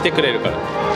来てくれるから。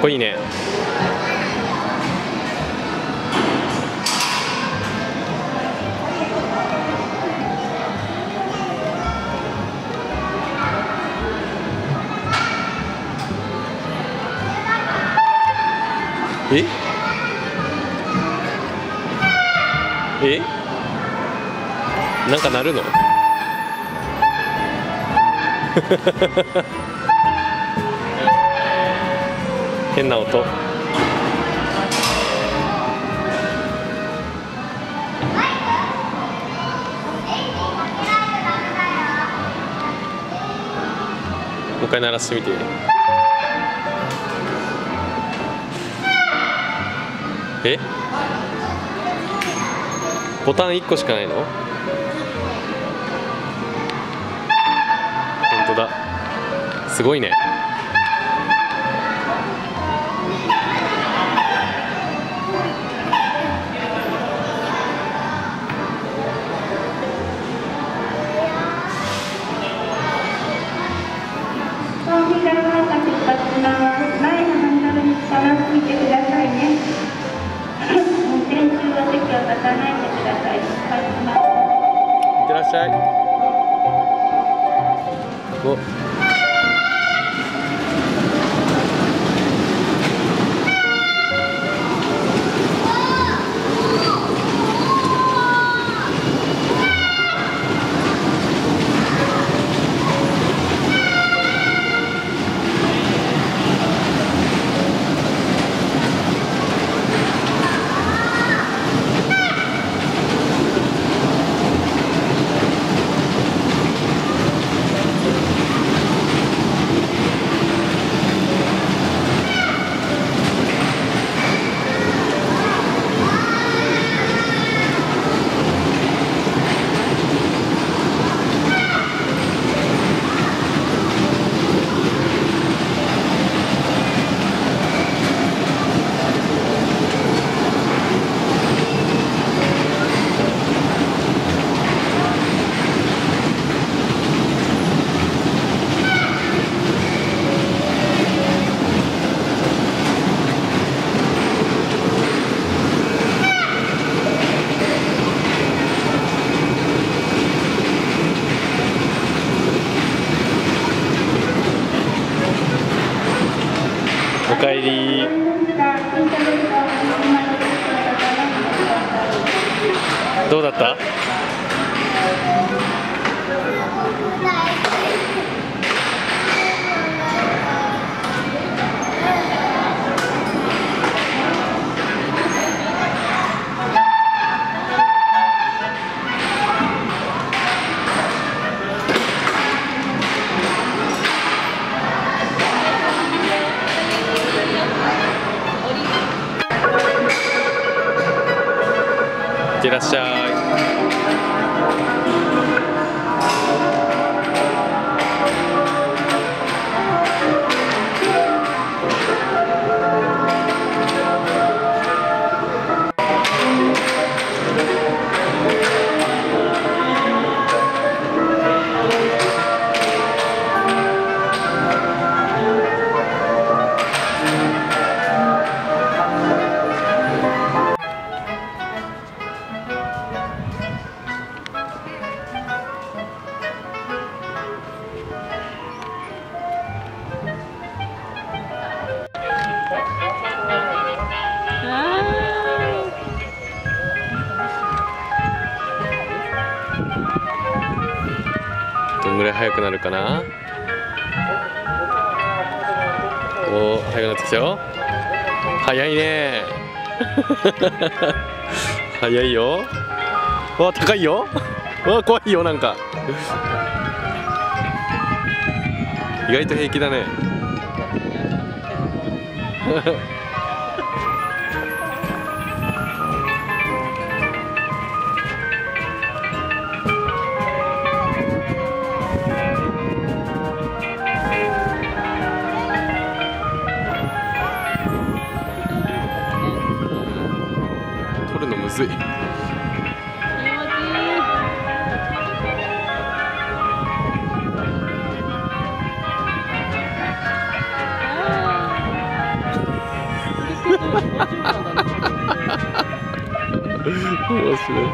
こいいね。え？え？なんか鳴るの？変な音。もう一回鳴らしてみてえ？ボタン1個しかないの？本当だ。すごいね。いってらっしゃい。くなるかな？おお速くなってきたよ。速いね。速いよ。わ高いよ。わ怖いよなんか。意外と平気だね。面白い。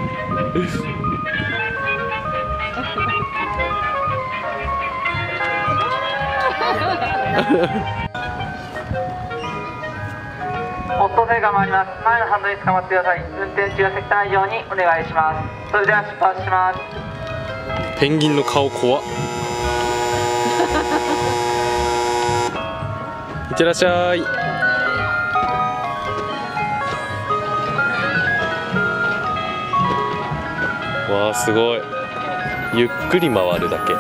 オットセイが回ります。前のハンドルに捕まってください。運転中はせきたないようにお願いします。それでは出発します。ペンギンの顔怖っ。いってらっしゃいわあすごい。ゆっくり回るだけ。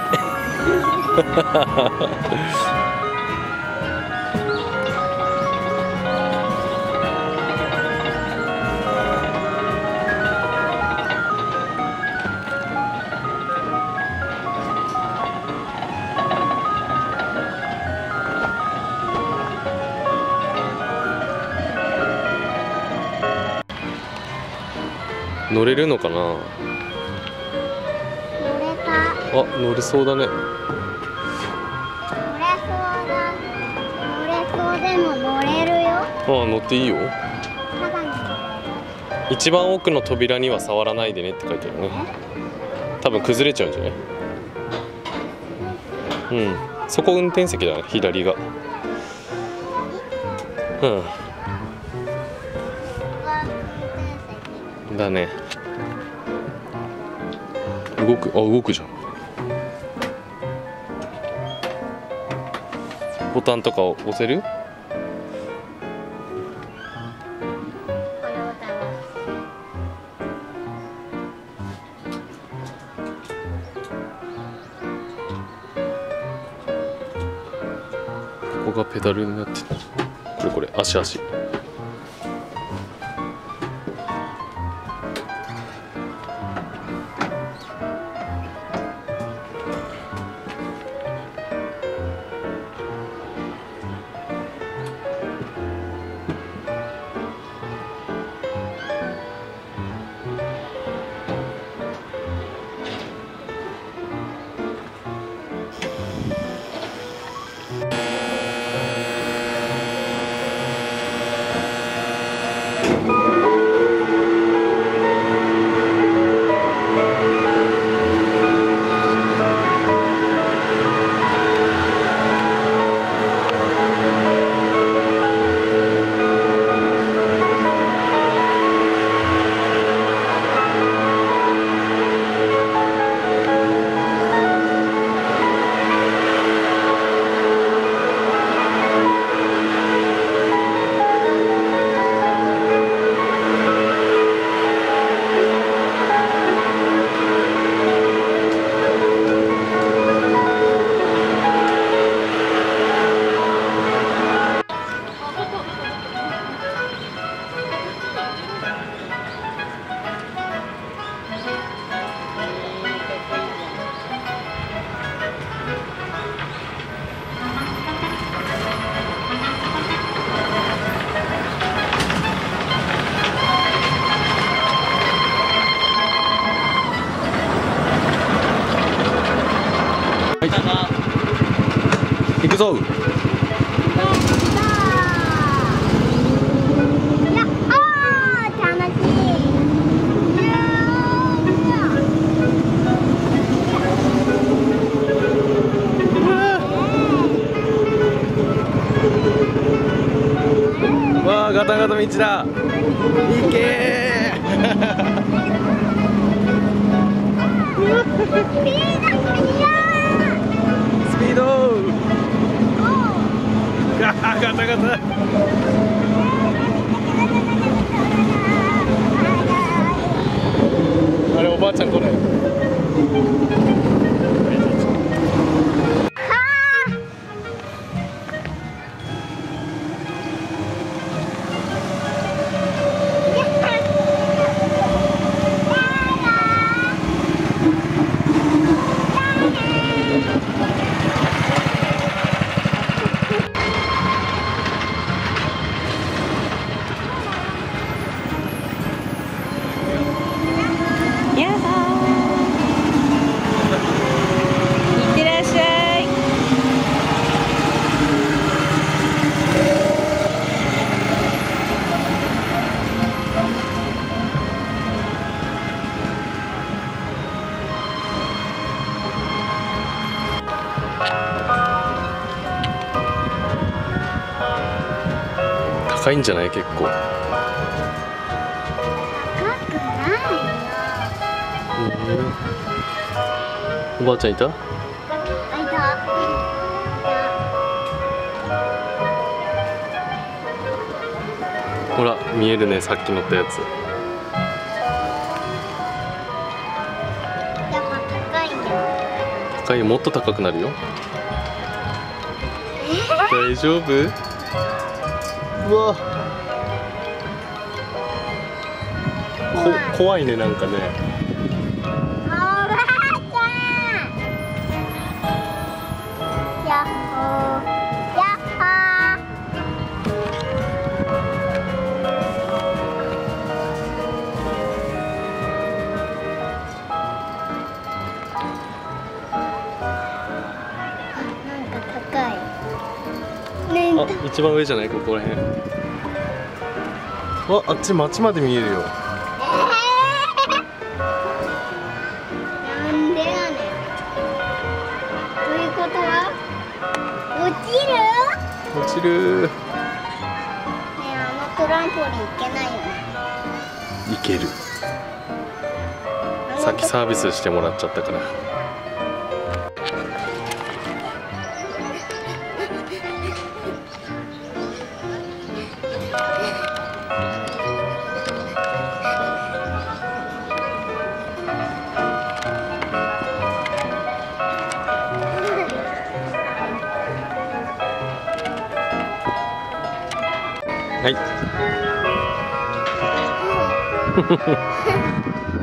乗れるのかな？あ乗れそうだね。乗れそうだ。乗れそうでも乗れるよ。あ乗っていいよ。一番奥の扉には触らないでねって書いてあるね。多分崩れちゃうんじゃない？うん。そこ運転席だね左が。うん。だね。動くあ動くじゃんボタンとかを押せる？こここがペダルになってる。これこれ足足。くぞガタガタ道だ。行けー。ピード ガタガタ。あれおばあちゃんこれ結構。おばあちゃんいた？あいた。ほら見えるねさっき乗ったやつ。高いもっと高くなるよ。大丈夫？うわこ怖いねなんかね。おばあちゃんやっほー。やっほー。なんか高い。ねんあ一番上じゃない？ここら辺。わあっち町まで見えるよ落ちる。えあのトランポリン行けないよね。いける。さっきサービスしてもらっちゃったから Ha ha ha.